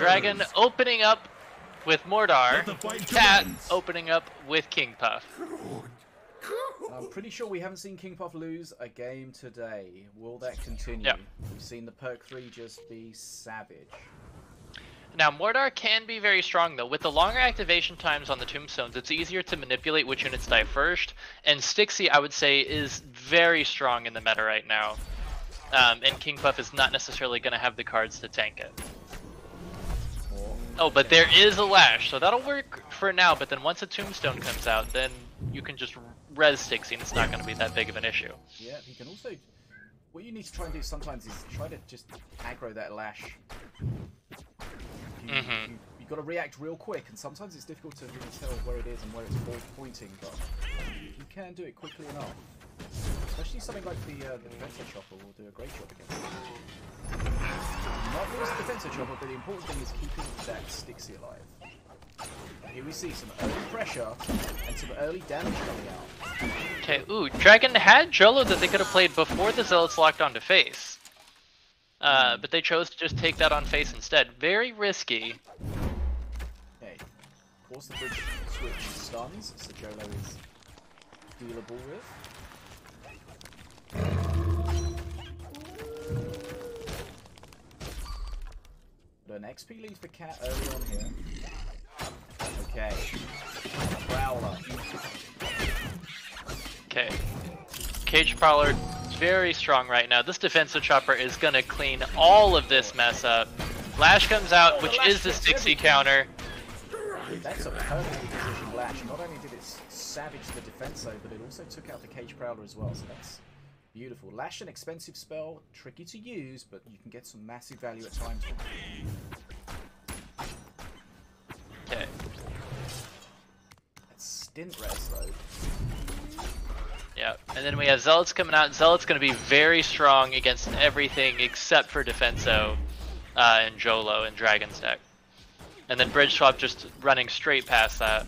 Alright, Dragon opening up with Mordar, katt opening up with King Puff. I'm pretty sure we haven't seen King Puff lose a game today. Will that continue? Yep. We've seen the perk 3 just be savage. Now, Mordar can be very strong though. With the longer activation times on the tombstones, it's easier to manipulate which units die first. And Stixie, I would say, is very strong in the meta right now. Um, and King Puff is not necessarily going to have the cards to tank it. Oh, but there is a Lash, so that'll work for now, but then once a Tombstone comes out, then you can just res Stixie and it's not going to be that big of an issue. Yeah, you can also... What you need to try and do sometimes is try to just aggro that Lash. You, Mhm. you, you got to react real quick, and sometimes it's difficult to really tell where it is and where it's pointing, but you can do it quickly enough. Especially something like the, uh, the Defensor Chopper will do a great job against it. Not lose the Defensor Chopper, but the important thing is keeping that Stixie alive. Here we see some early pressure and some early damage coming out. Okay, ooh, Dragon had Jolo that they could have played before the Zealots locked onto face. Uh, but they chose to just take that on face instead. Very risky. Okay. Of course the bridge switch stuns, so Jolo is dealable with. But an XP lead for katt early on here. Okay. Prowler. Okay. Cage Prowler very strong right now. This defensive chopper is gonna clean all of this mess up. Lash comes out, Oh, the which Lash is the gets Stixie counter. That's a perfectly positioned lash. Not only did it savage the defenso, but it also took out the Cage Prowler as well, so that's beautiful. Lash, an expensive spell, tricky to use, but you can get some massive value at times. Okay. That's stint res though. Yeah, and then we have Zealots coming out. Zealots going to be very strong against everything except for Defenso uh, and Jolo and Dragon's deck. And then Bridge Swap just running straight past that.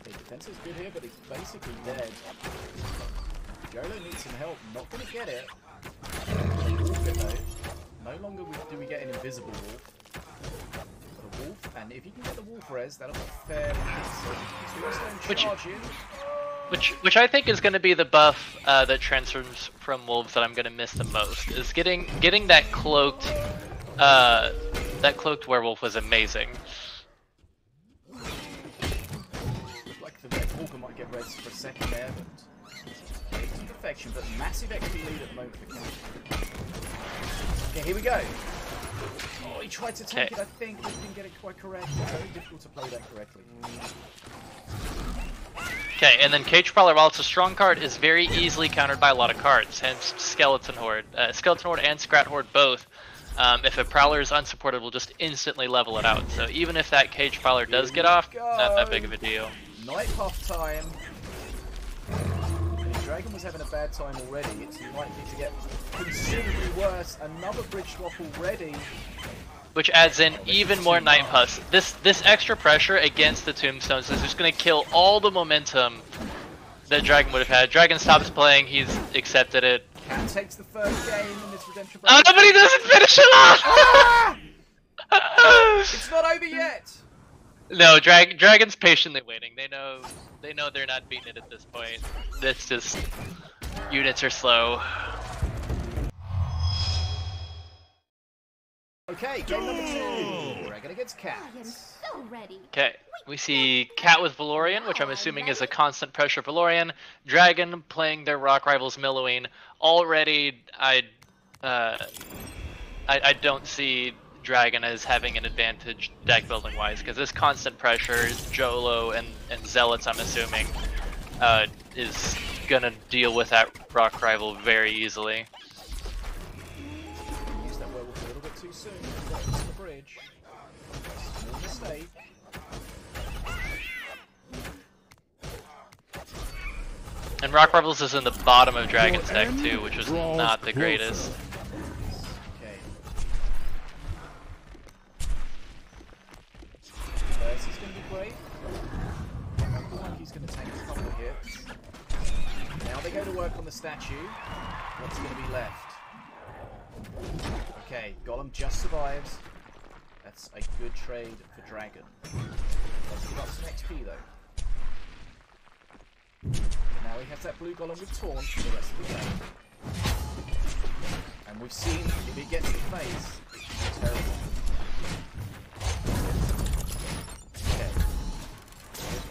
Okay, defense is good here, but it's basically dead. Jolo needs some help. Not gonna get it. Wolf it though. No longer do we get an invisible wolf. But a wolf, and if you can get the wolf res, that'll be fair. Which-. Which, which I think is going to be the buff uh, that transforms from wolves that I'm going to miss the most. Is getting getting that cloaked, uh, that cloaked werewolf was amazing. Walker might get res for a second there, but it's perfection, but massive XP lead at the moment for katt. Okay, here we go. Oh, he tried to take Okay. it, I think, but didn't get it quite correct. It's very difficult to play that correctly. Okay, and then Cage Prowler, while it's a strong card, is very easily countered by a lot of cards. Hence, Skeleton Horde, uh, Skeleton Horde and Scrat Horde both. Um, if a Prowler is unsupported, will just instantly level it out. So even if that Cage Prowler does get off, not that big of a deal. Night puff time. Dragon was having a bad time already, it's likely to get considerably worse. Another bridge swap already. which adds in even more night puffs. This this extra pressure against the tombstones is just gonna kill all the momentum that Dragon would have had. Dragon stops playing, he's accepted it. katt takes the first game in this redemption. Oh no, but he doesn't finish it Ah! off! It's not over yet. no, Drag Dragon's patiently waiting. They know they know they're not beating it at this point. It's just units are slow. Okay, game number two. Dragon against katt. I am so ready. Okay, we see katt with Valorian, which I'm assuming is a constant pressure Valorian. Dragon playing their rock rivals Milloween. Already, I, uh, I, I don't see Dragon as having an advantage deck building wise, because this constant pressure, Jolo and, and Zealots, I'm assuming, uh, is gonna deal with that rock rival very easily. Used that werewolf a little bit too soon. Got to the bridge. Small mistake. And Rock Rivals is in the bottom of Dragon's deck too, which was not the greatest. Okay. First is going to be great. I feel like he's going to take a couple of hits. Now they go to work on the statue. What's going to be left? Okay, Golem just survives. That's a good trade for Dragon. Let's give up some XP though. Now he has that blue golem with taunt for the rest of the game. And we've seen if he gets the face, it's terrible.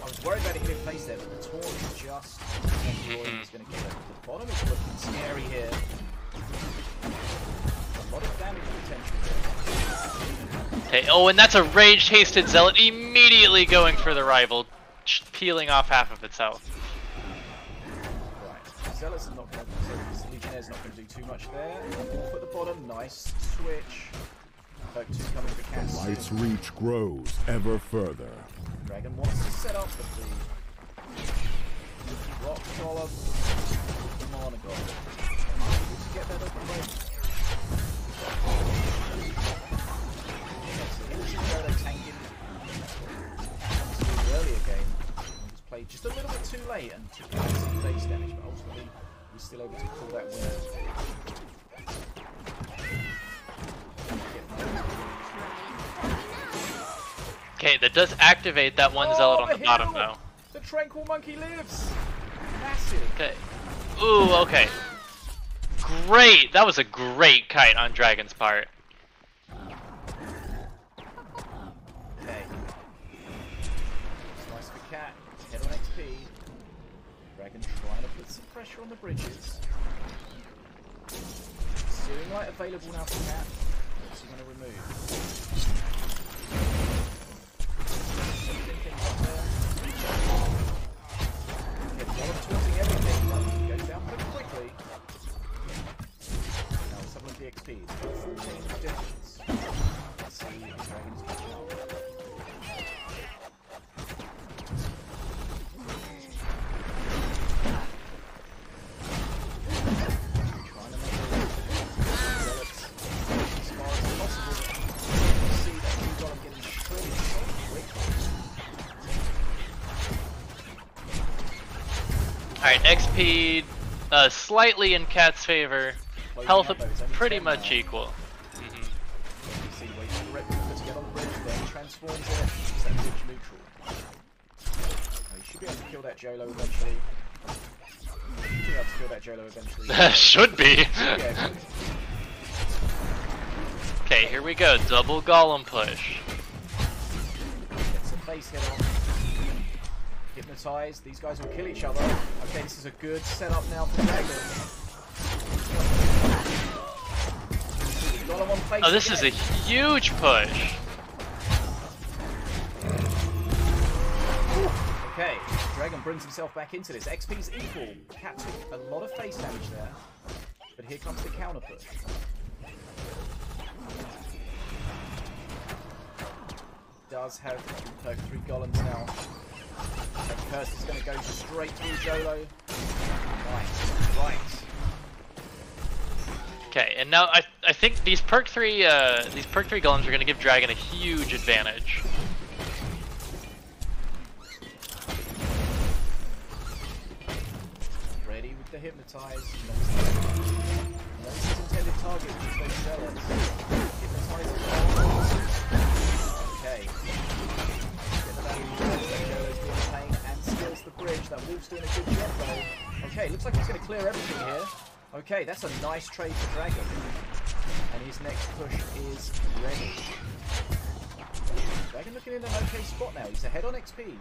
I was worried about it getting face there, but the taunt just Mhm. is to kill it. The bottom is looking scary here. A lot of damage potential here. Okay, oh, and that's a rage-tasted zealot immediately going for the rival, peeling off half of its health. Right. Zealot's not going to. Legionnaire's not going to do too much there. Off at the bottom, nice switch. Folk 2 coming for cast. Light's reach grows ever further. Dragon wants to set up the the rock golem. Come on, golem. Just get that open way. So he was in there, they tanking. Obviously, in the earlier game, he was played just a little bit too late and took some base damage, but ultimately was still able to pull that winner. Okay, that does activate that one zealot on Oh, the bottom, hill! though. The tranquil monkey lives. Massive. Okay. Ooh, okay. Great! That was a great kite on Dragon's part. Okay. On trying to put some pressure on the bridges. Searing light available now for katt. What's he going to remove? Alright, XP uh, slightly in katt's favor. Health out though, it's only pretty much now. equal. See, waits for the Red Reaper to get on the bridge, then transforms it, that bridge neutral. You should be able to kill that Jolo eventually. You should be able to kill that Jolo eventually. Should be. Yeah, good. Okay, here we go. Double golem push. Gets a face hit on. Hypnotized. These guys will kill each other. Okay, this is a good setup now for Dragon. Golem on face Oh, this is a huge push. Okay, Dragon brings himself back into this. XP's equal. katt took a lot of face damage there. But here comes the counter push. Does have uh, three golems now. That curse is going to go straight through Jolo. Right, right. Okay, and now I I think these perk three uh these perk three golems are gonna give Dragon a huge advantage. Ready with the hypnotize. Knows intended target, is Wolf's doing a good job though. Okay, looks like he's going to clear everything here. Okay, that's a nice trade for Dragon. And his next push is ready. Dragon looking in an okay spot now. He's ahead on XP. He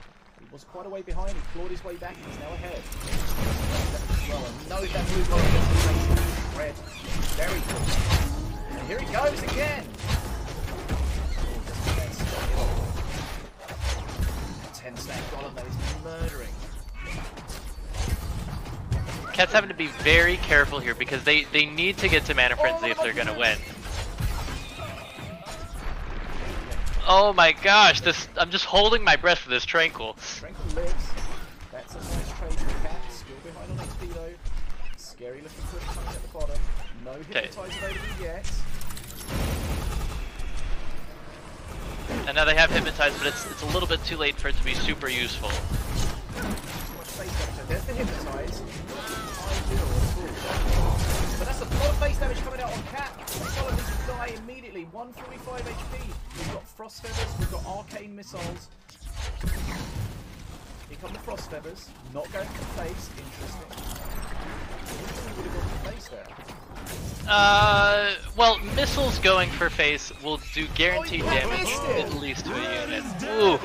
was quite a way behind. He clawed his way back. He's now ahead. No, that blue block is red. Very good. And here he goes again. Ten stack golem that is murdering. Cat's having to be very careful here because they they need to get to Mana Frenzy if they're gonna win. Oh my gosh, this I'm just holding my breath for this Tranquil. Tranquil lives. That's a nice trade for katt. Still behind on XP though. Scary looking push coming at the bottom. No hypnotize available yet. And now they have Hypnotized, but it's it's a little bit too late for it to be super useful. Too much face damage. So there's the hypnotize. Ideal. lot of face damage coming out on katt. To die immediately. 145 HP. We've got Frost Feathers, we've got Arcane Missiles. Here come the Frost Feathers. Not going for face. Interesting. Would have gone for face there. Uh, well, missiles going for face will do guaranteed Oh, damage at least to a unit. Ooh.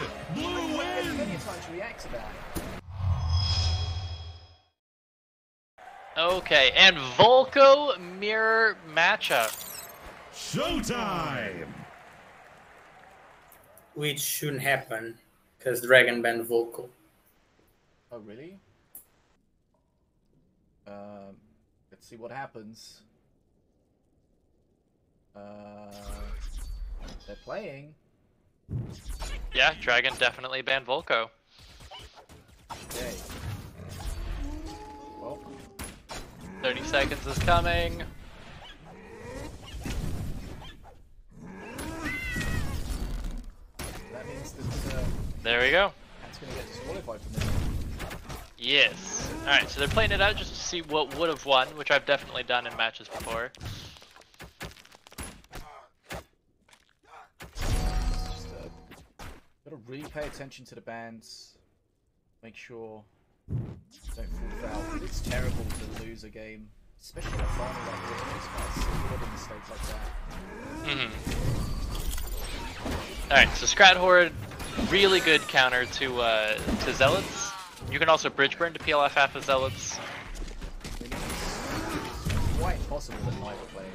Okay, and Volco mirror matchup. Showtime! Which shouldn't happen because Dragon banned Volco. Oh, really? Um, let's see what happens. Uh, they're playing. Yeah, Dragon definitely banned Volco. Okay. Well, 30 seconds is coming. that uh, There we go. katt's going to get disqualified from this. Yes. Alright, so they're playing it out just to see what would have won, which I've definitely done in matches before. Just uh, got to really pay attention to the bands. Make sure don't fall foul. 'cause It's terrible to lose a game, especially in a final like this. It's quite simple in mistakes like that. hmm Alright, so Scrat Horde, really good counter to uh, to Zealots. You can also Bridge Burn to off half of Zealots. I mean, it's quite possible that Knight will play.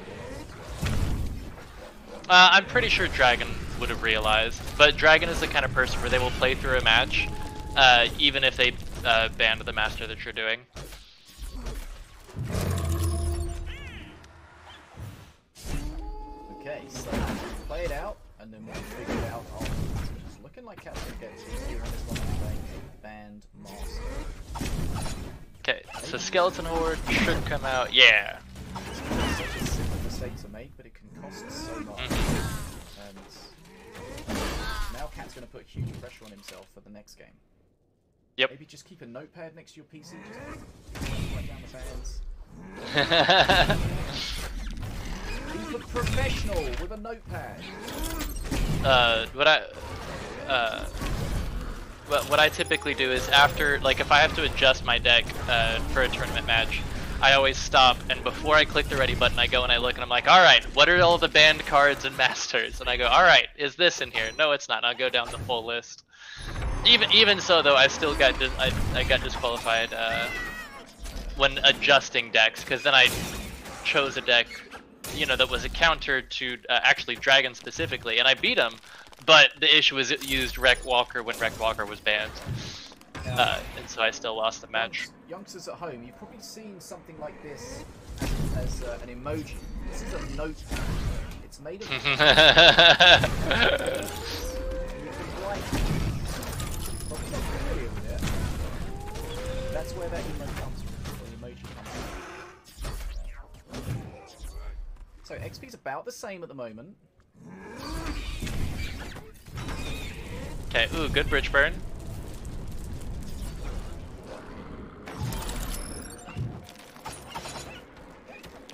Uh, I'm pretty sure Dragon would have realized, but Dragon is the kind of person where they will play through a match, uh, even if they uh, banned the master that you're doing. Okay, so play it out, and then we'll figure it out afterwards. It's looking like katt's gonna get two here on this one playing a band master. Okay, so Skeleton Horde should come out. Yeah. It's such a simple mistake to make, but it can cost so much. Mhm. And now katt's gonna put huge pressure on himself for the next game. Yep. Maybe just keep a notepad next to your PC, just write down the bands. Keep a professional with a notepad. uh, what I, uh, what, what I typically do is after, like, if I have to adjust my deck uh, for a tournament match, I always stop and before I click the ready button, I go and I look and I'm like, all right, what are all the banned cards and masters? And I go, all right, is this in here? No, it's not. And I'll go down the full list. Even even so, though, I still got dis- I, I got disqualified uh, when adjusting decks because then I chose a deck, you know, that was a counter to uh, actually Dragon specifically, and I beat him. But the issue was it used Wreck Walker when Wreck Walker was banned, Now, uh, and so I still lost the match. Youngsters at home, you've probably seen something like this as, uh, an emoji. This is a notepad. It's made of. Emoji comes from. So XP's about the same at the moment. okay, ooh, good bridge burn.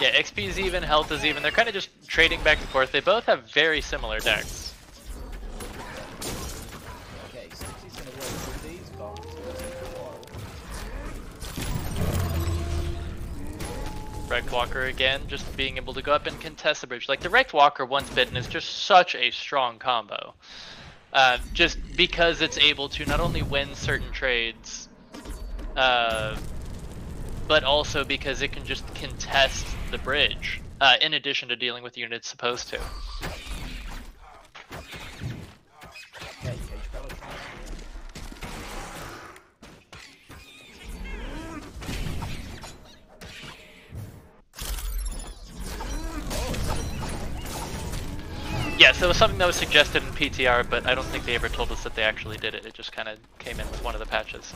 Yeah, XP is even, health is even. They're kind of just trading back and forth. They both have very similar decks. Wrecked Walker again, just being able to go up and contest the bridge. Like the Wrecked Walker once bitten is just such a strong combo. Uh, just because it's able to not only win certain trades, uh, but also because it can just contest the bridge, uh, in addition to dealing with units supposed to. Yes, it was something that was suggested in PTR, but I don't think they ever told us that they actually did it. It just kind of came in with one of the patches.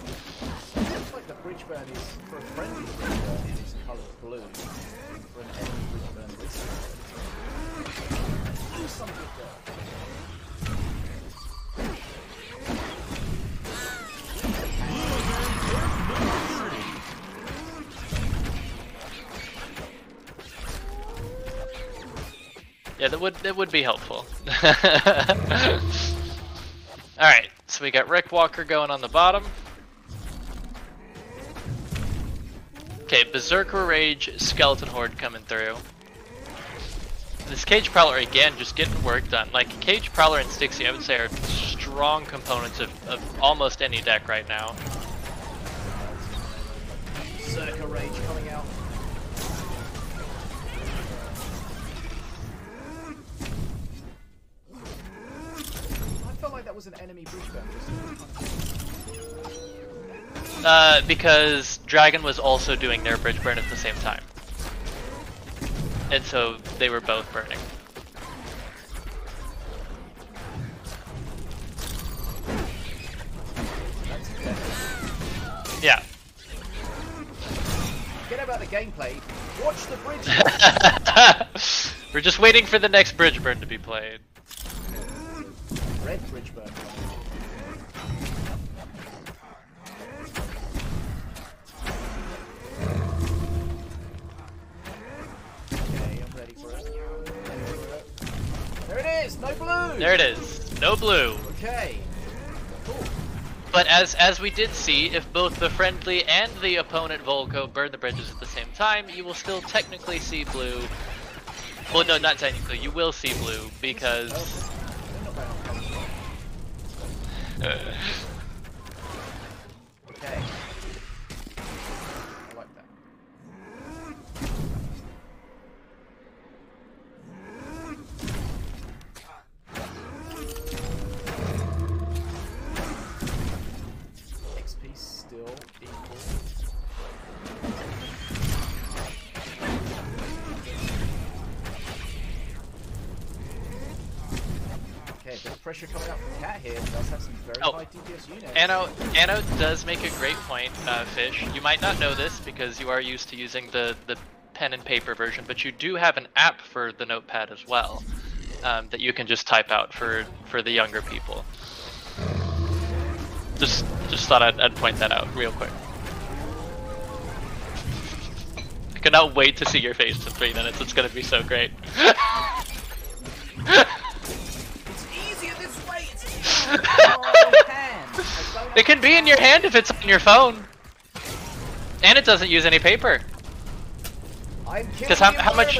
Like the bridge burn is for a friendly bridge burn is coloured blue. For an enemy bridge burn this is Yeah, that would that would be helpful. All right, so we got Wreck Walker going on the bottom. Okay, Berserker Rage, Skeleton Horde coming through. This Cage Prowler again, just getting work done. Like Cage Prowler and Stixie, I would say are strong components of, of almost any deck right now. Berserker Rage coming out. That was an enemy bridge burn. Uh, because Dragon was also doing their bridge burn at the same time. And so they were both burning. Yeah. Forget about the gameplay. Watch the bridge. We're just waiting for the next bridge burn to be played. Red bridge burn. Okay, I'm ready for it. Ready for it. There it is. No blue. There it is. No blue. Okay. Cool. But as as we did see, if both the friendly and the opponent Volco burn the bridges at the same time, you will still technically see blue. Well, no, not technically. You will see blue because. They're not going on cover. Uh, Okay. I like that. XP still. Okay, of pressure coming up from the katt here. Does have very Oh. high DPS units. Anno, Anno does make a great point, uh, Fish. You might not know this because you are used to using the, the pen and paper version, but you do have an app for the notepad as well um, that you can just type out for, for the younger people. Just just thought I'd, I'd point that out real quick. I cannot wait to see your face in three minutes. It's gonna be so great. it can be in your hand if it's on your phone, and it doesn't use any paper. I'm 'Cause killing how- how much-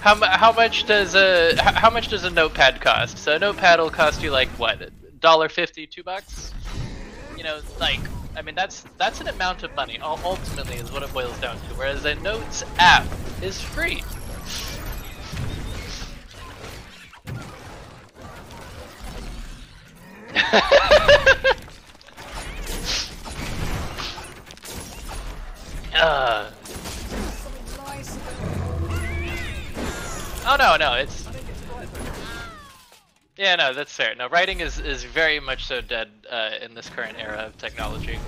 How, how much does a how much does a notepad cost? So a notepad will cost you like what, dollar fifty, two bucks? You know, like I mean that's that's an amount of money. Ultimately, is what it boils down to. Whereas a notes app is free. uh, oh no, no, it's Yeah, no, that's fair. No, writing is, is very much so dead uh, in this current era of technology.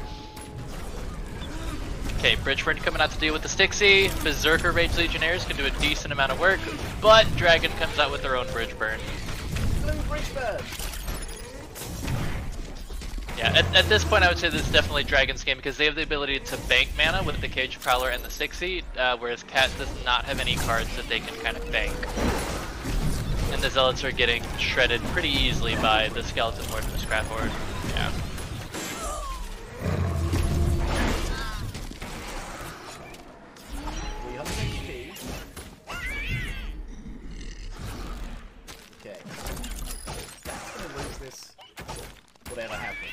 Okay, Bridgeford coming out to deal with the Stixie. Berserker Rage Legionnaires can do a decent amount of work, but Dragon comes out with their own Bridge Burn. blue. Yeah, at, at this point I would say this is definitely Dragon's game because they have the ability to bank mana with the Cage Prowler and the Stixie, uh, whereas katt does not have any cards that they can kind of bank. And the Zealots are getting shredded pretty easily by the Skeleton Horde and the Scrat Horde. Yeah. Okay. That's gonna lose this. Whatever happens.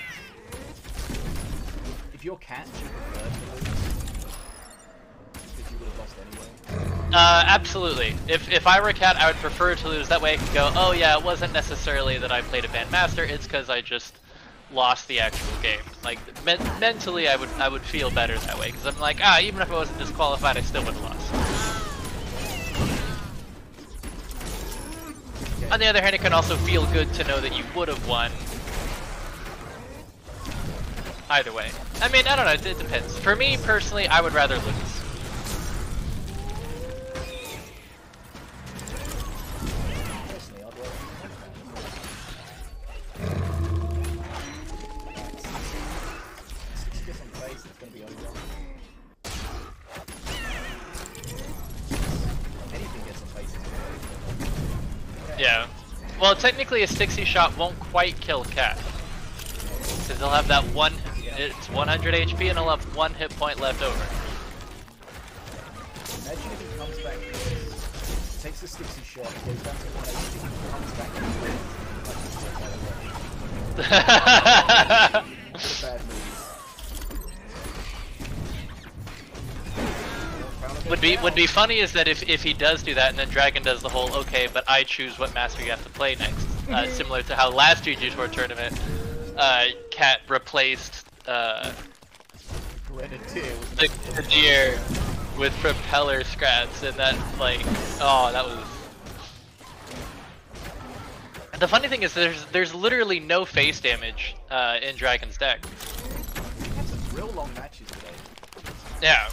If you're cat, do you prefer to lose? Because you would have lost anyway. Uh, absolutely. If if I were a cat, I would prefer to lose. That way I can go, oh yeah, it wasn't necessarily that I played a bad master. It's because I just lost the actual game. Like men mentally, I would I would feel better that way because I'm like, ah, even if I wasn't disqualified, I still would have lost. On the other hand, it can also feel good to know that you would have won. Either way. I mean, I don't know, it, it depends. For me, personally, I would rather lose. Over. well, technically a Stixie shot won't quite kill katt. Because he'll have that one, it's 100 HP and I'll have one hit point left over. Imagine if he comes back, takes a Stixie shot, goes down to 1 HP, comes back and wins. What a bad move. would be would be funny is that if, if he does do that and then Dragon does the whole okay, but I choose what master you have to play next, uh, similar to how last GGtoor tournament, uh, katt replaced uh, Grenadier the Grenadier with propeller scraps, and that like oh that was. The funny thing is there's there's literally no face damage uh, in Dragon's deck. Real long matches today. Yeah.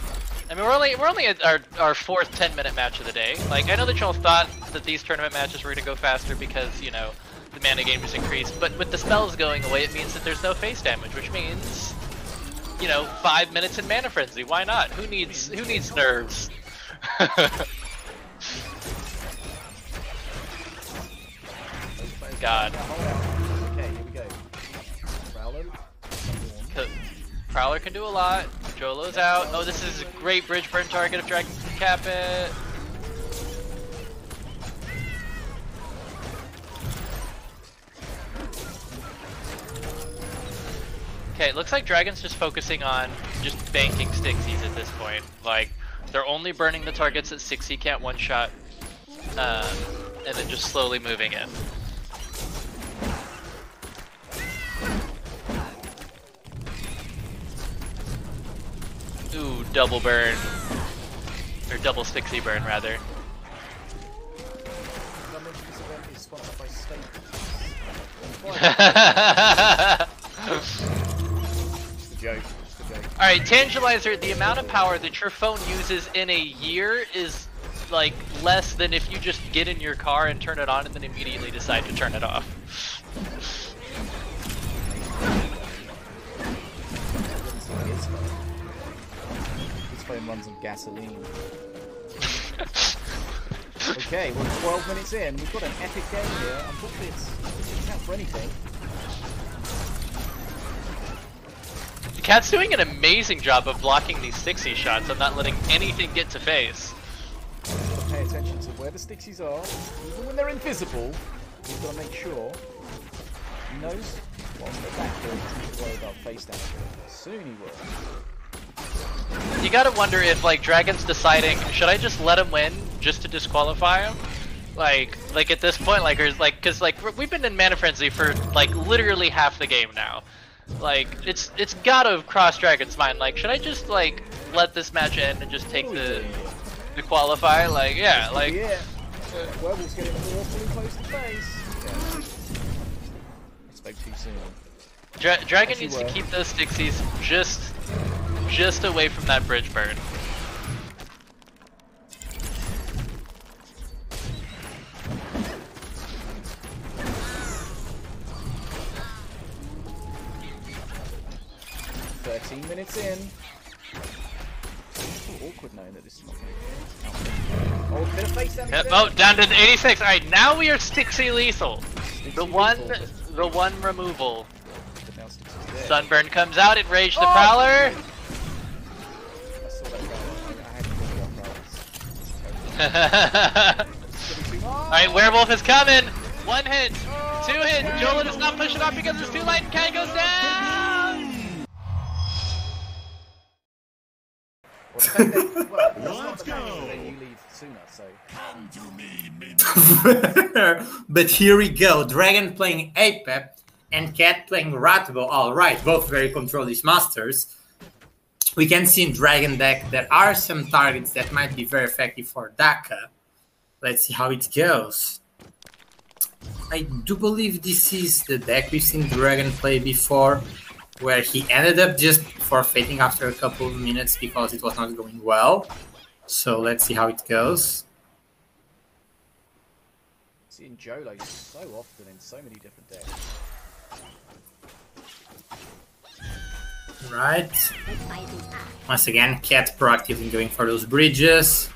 I mean, we're only we're only at our, our fourth 10 minute match of the day. Like, I know that y'all thought that these tournament matches were gonna go faster because you know the mana game is increased, but with the spells going away, it means that there's no face damage, which means you know five minutes in mana frenzy. Why not? Who needs who needs nerves? God. Now, hold out. Okay, here we go. Prowler. Prowler can do a lot. Jolo's out. Oh, this is a great bridge burn target if Dragon can cap it. Okay, it looks like Dragon's just focusing on just banking Stixies at this point. Like, they're only burning the targets that Stixie can't one-shot, um, and then just slowly moving in. Ooh, double burn. Or double Stixie burn, rather. joke. Just a joke. Alright, Tangelizer, the amount of power that your phone uses in a year is like less than if you just get in your car and turn it on and then immediately decide to turn it off. His phone. Phone runs on gasoline. Okay, we're 12 minutes in. We've got an epic game here. Unfortunately, it's, it doesn't count for anything. Cat's doing an amazing job of blocking these Stixie shots and not letting anything get to face. We've got to pay attention to where the Stixies are. Even when they're invisible, we've got to make sure he knows whilst they're back here. He doesn't to worry about face damage. Soon he will. You gotta wonder if like Dragon's deciding, should I just let him win just to disqualify him? Like, like at this point, like, or like, cause like we've been in Mana Frenzy for like literally half the game now. Like, it's it's gotta have crossed Dragon's mind. Like, should I just like let this match end and just take the the qualify? Like, yeah, like. yeah. Werewolf's getting awfully close to face. I spoke too soon. Dra Dragon As you needs to keep those Stixies just just away from that bridge burn. Thirteen minutes in. Oh, awkward knowing that this is not going to Oh, bit of face damage. Yep, oh, down to 86. All right, now we are Stixie lethal. The Stixie one, lethal, the one removal. but now Stixie's dead. Sunburn comes out, enrage the Oh! Prowler. I saw that guy. I, I had to think about that. Alright, Werewolf is coming! One hit, two hit, Jolan is not pushing off because it's too light and Kai goes down! Well, the fact that- well, that's not the you leave sooner, so. but here we go. Dragon playing Apep and katt playing Ratbo. All right, both very controlled masters. We can see in Dragon deck there are some targets that might be very effective for Daka. Let's see how it goes. I do believe this is the deck we've seen Dragon play before, where he ended up just forfeiting after a couple of minutes because it was not going well. So let's see how it goes. Seeing Jolo so often in so many different decks. Right. Once again, katt proactively going for those bridges.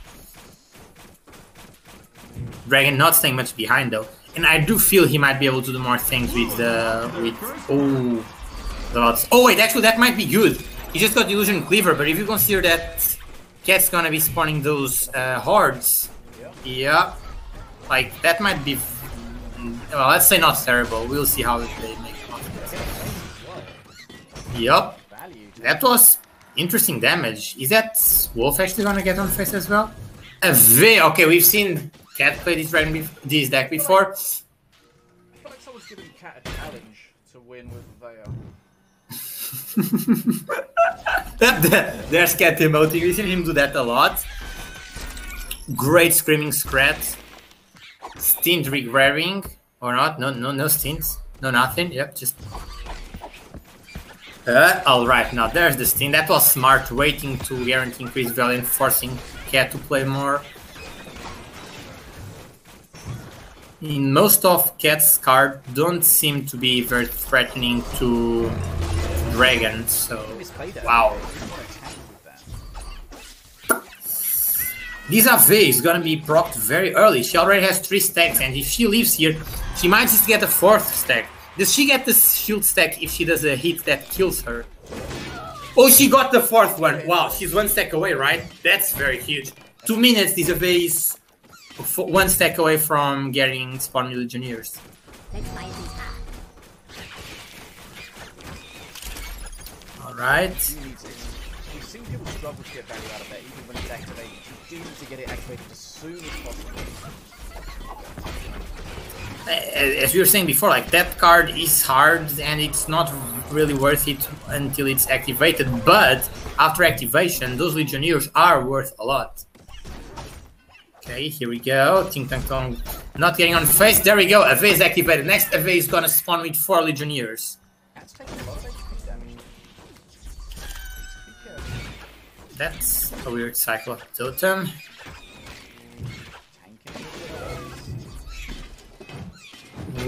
Dragon not staying much behind though. and I do feel he might be able to do more things with the with oh lots. Oh wait, actually that might be good. He just got illusion cleaver, but if you consider that katt's gonna be spawning those uh, hordes, yeah, like that might be. Well, let's say not terrible. We'll see how they make it. Yup, that was interesting damage. Is that Wolf actually gonna get on face as well? A V. Okay, we've seen katt play this dragon this deck before. I feel like someone's giving katt a challenge to win with Vaya. There's katt emoting. We've seen him do that a lot. Great screaming scrat. Stint regrabbing or not? No, no, no stints. No, nothing. Yep, just. Uh, all right, now there's the stint. That was smart, waiting to guarantee increased value and forcing katt to play more. In most of katt's cards, don't seem to be very threatening to Dragon. So, wow. You want to tank with that. This Ave is gonna be propped very early. She already has three stacks, and if she leaves here, she might just get a fourth stack. Does she get the shield stack if she does a hit that kills her? Oh, she got the fourth one. Wow, she's one stack away, right? That's very huge. Two minutes, this Ave is one stack away from getting Spawn Legionnaires. Alright. You. People struggle to get value out of even when it's activated. You do need to get it activated as soon as possible. as we were saying before, like that card is hard and it's not really worth it until it's activated. But after activation, those Legionnaires are worth a lot. Okay, here we go. Ting Tang Tong not getting on face. There we go. Ave is activated. Next Ave is gonna spawn with four Legionnaires. That's a weird cycle of totem.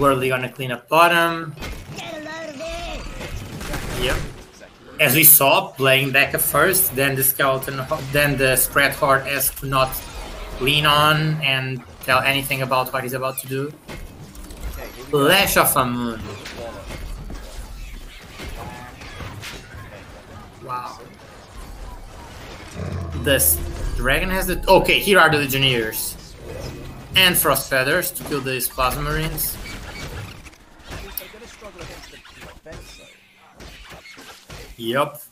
Worldly gonna clean up bottom. Yep. As we saw, playing back at first, then the skeleton, then the Scrat Horde has to not lean on and tell anything about what he's about to do. Lash of a Moon. Wow. This dragon has the. Okay, here are the Legionnaires. And Frost Feathers to kill these Plasma Marines. Yup.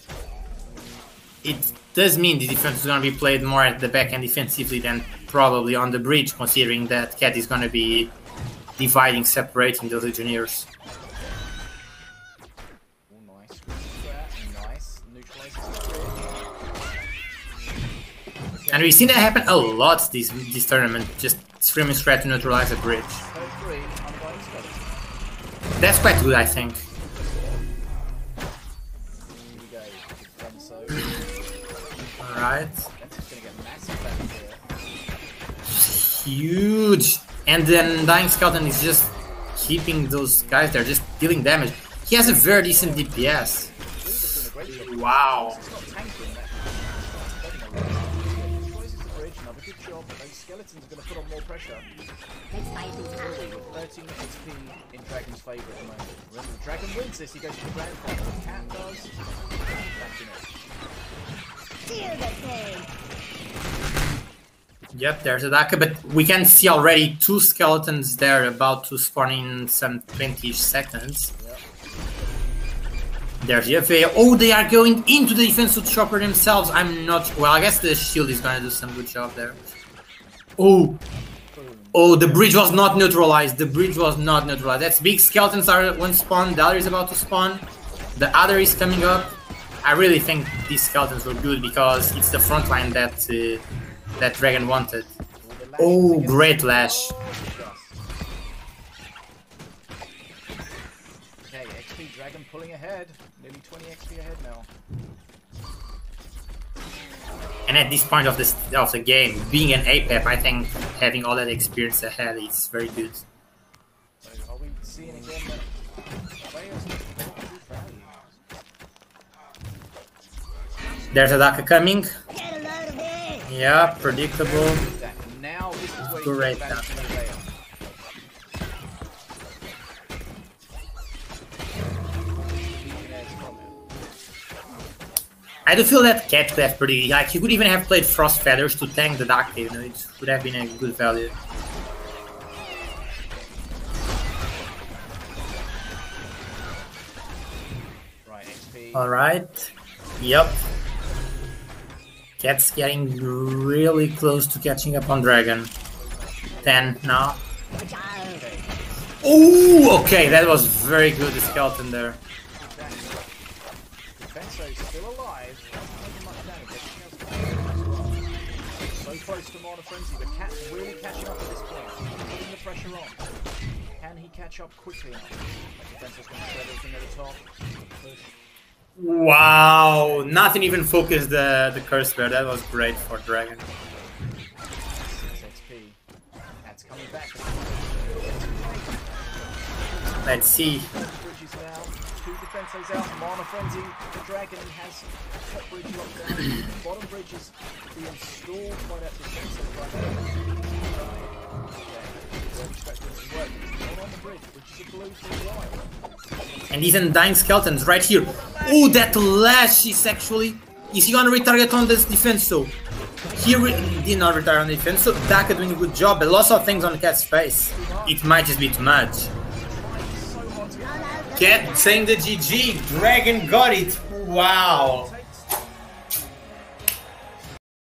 It does mean the defense is going to be played more at the back end defensively than probably on the bridge, considering that katt is going to be dividing, separating the Legionnaires. And we've seen that happen a lot this this tournament, just screaming scratch to neutralize a bridge. That's quite good, I think. Alright. Huge! And then Dying Skeleton is just keeping those guys there, just dealing damage. He has a very decent DPS. Wow. Skeletons are going to put on more pressure. Really, 13 XP in Dragon's favour at the moment. Remember, the Dragon wins this. He goes to the grand final. The katt does. Back in it. Yep, there's a Daka, but we can see already two skeletons there about to spawn in some 20 seconds. Yep. There's the FA. Oh, they are going into the defensive chopper themselves. I'm not. Well, I guess the shield is gonna do some good job there. Oh, oh, the bridge was not neutralized. The bridge was not neutralized. That's big. Skeletons are one spawn. The other is about to spawn. The other is coming up. I really think these skeletons were good because it's the front line that uh, that Dragon wanted. Oh, great lash. Okay, XP Dragon pulling ahead. Nearly 20 XP ahead now. And at this point of this of the game, being an APEP, I think having all that experience ahead is very good. So are we seeing again that players not good value? There's a Daka coming. Yeah, predictable. That now this is where you Great get I do feel that katt could have pretty like he could even have played Frost Feathers to tank the Dark Cave, you know, it would have been a good value. Right, Alright. Yep. katt's getting really close to catching up on Dragon. 10 now. Ooh, okay, that was very good, the skeleton there. Close to Mana Frenzy. The katt's really catching up at this point. Putting the pressure on. Can he catch up quickly enough? Like Defenso's going to shred everything at the top. Push. Wow, nothing even focused the, the curse bear. That was great for Dragon. 6 XP. katt's coming back. Let's see. Out. The dragon has top bridge locked down. Bottom bridge is being stalled by that right a a. And these undying skeletons right here. Oh, that lash is actually. Is he gonna retarget on this defense though? He did not retire on the defense, so Daka doing a good job, but lots of things on the katt's face. It might just be too much. Cat saying the GG, Dragon got it. Wow.